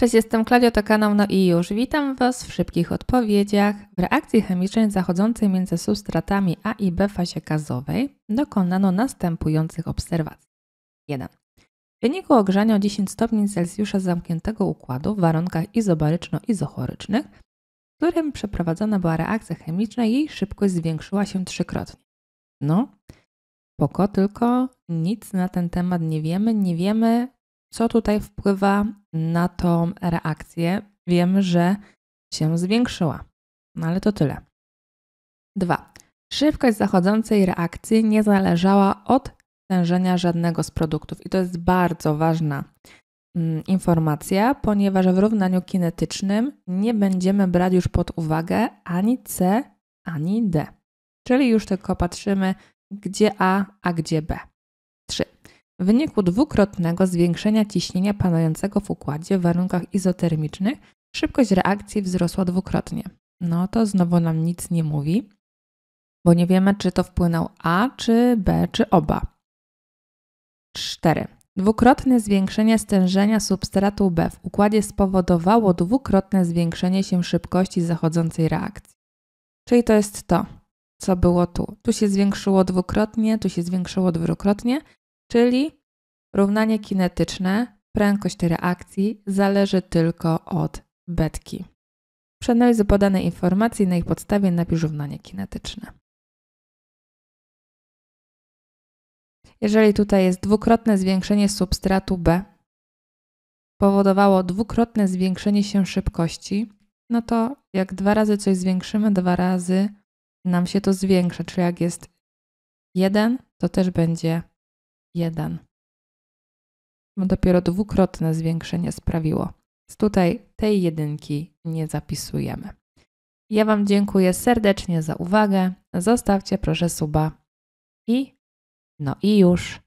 Cześć, jestem Klaudia, to kanał No i już. Witam Was w szybkich odpowiedziach. W reakcji chemicznej zachodzącej między substratami A i B fazie gazowej dokonano następujących obserwacji. 1. W wyniku ogrzania o 10 stopni Celsjusza zamkniętego układu w warunkach izobaryczno-izochorycznych, w którym przeprowadzona była reakcja chemiczna, jej szybkość zwiększyła się trzykrotnie. No, spoko, tylko nic na ten temat nie wiemy. Nie wiemy, co tutaj wpływa na tą reakcję? Wiemy, że się zwiększyła, no ale to tyle. 2. Szybkość zachodzącej reakcji nie zależała od stężenia żadnego z produktów. I to jest bardzo ważna mm, informacja, ponieważ w równaniu kinetycznym nie będziemy brać już pod uwagę ani C, ani D. Czyli już tylko patrzymy, gdzie A, a gdzie B. 3. W wyniku dwukrotnego zwiększenia ciśnienia panującego w układzie w warunkach izotermicznych szybkość reakcji wzrosła dwukrotnie. No to znowu nam nic nie mówi, bo nie wiemy, czy to wpłynął A, czy B, czy oba. 4. Dwukrotne zwiększenie stężenia substratu B w układzie spowodowało dwukrotne zwiększenie się szybkości zachodzącej reakcji. Czyli to jest to, co było tu. Tu się zwiększyło dwukrotnie, tu się zwiększyło dwukrotnie, czyli równanie kinetyczne, prędkość reakcji zależy tylko od betki. Przeanalizuj podane informacje i na ich podstawie napisz równanie kinetyczne. Jeżeli tutaj jest dwukrotne zwiększenie substratu B, powodowało dwukrotne zwiększenie się szybkości, no to jak dwa razy coś zwiększymy, dwa razy nam się to zwiększa. Czyli jak jest 1, to też będzie 1. Bo dopiero dwukrotne zwiększenie sprawiło. Więc tutaj tej jedynki nie zapisujemy. Ja Wam dziękuję serdecznie za uwagę. Zostawcie proszę suba i no i już.